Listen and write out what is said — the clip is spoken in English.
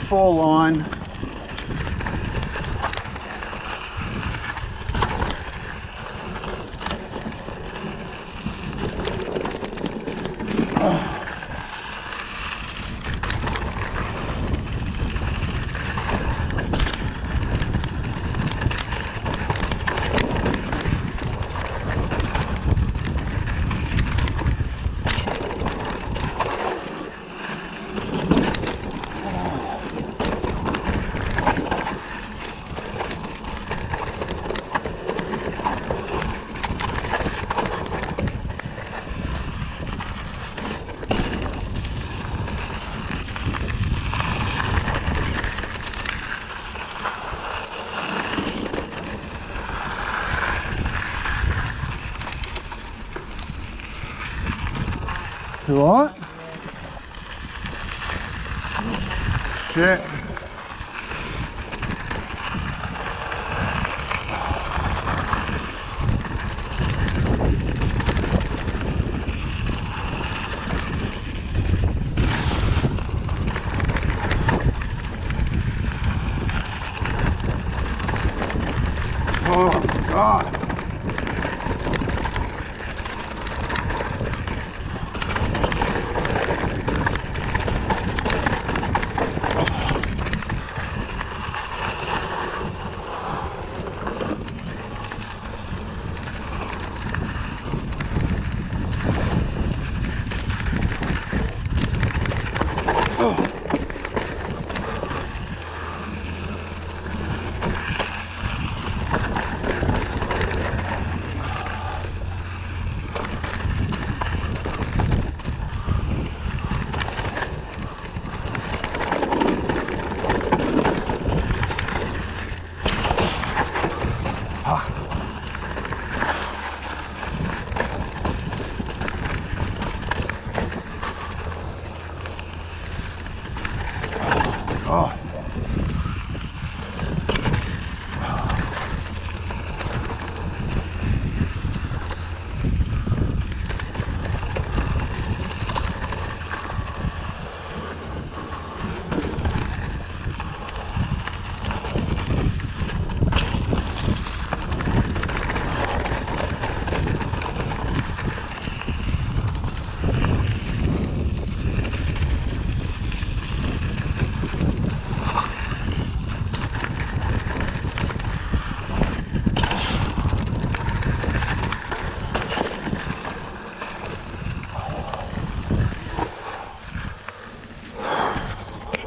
full on. What? Shit. Oh, God.